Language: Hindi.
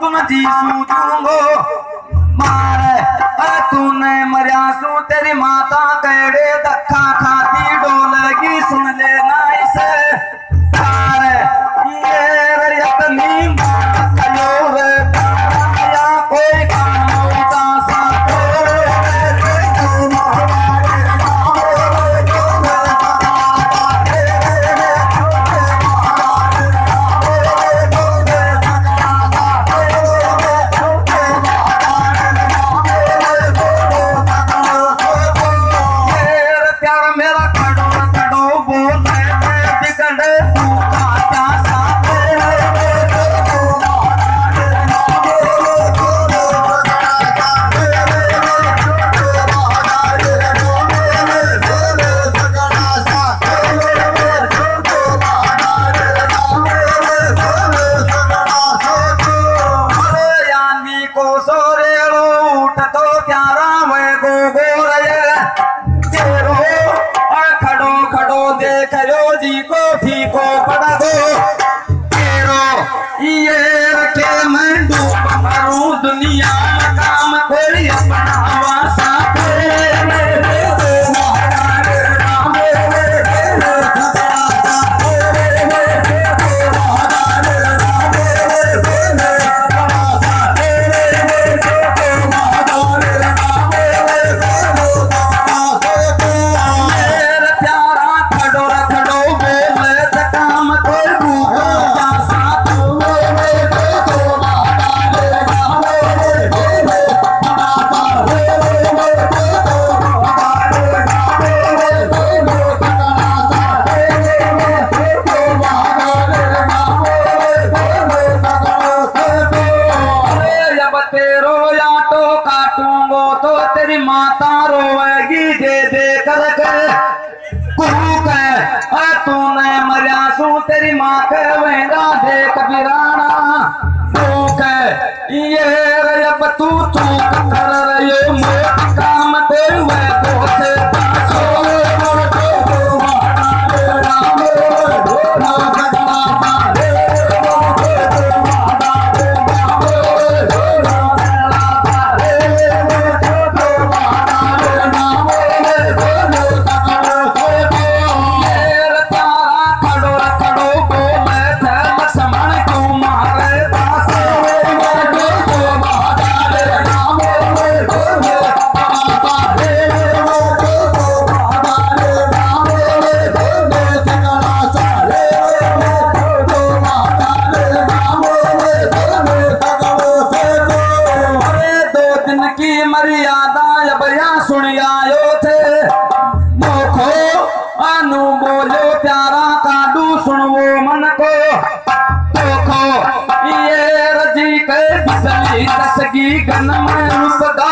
तुन जी सू चूंगो मार तूने मरिया सू तेरी माता ये रखे मैं दुनिया। तेरी माँ के वही राधे कबीरा। तसगी गन में रुसदा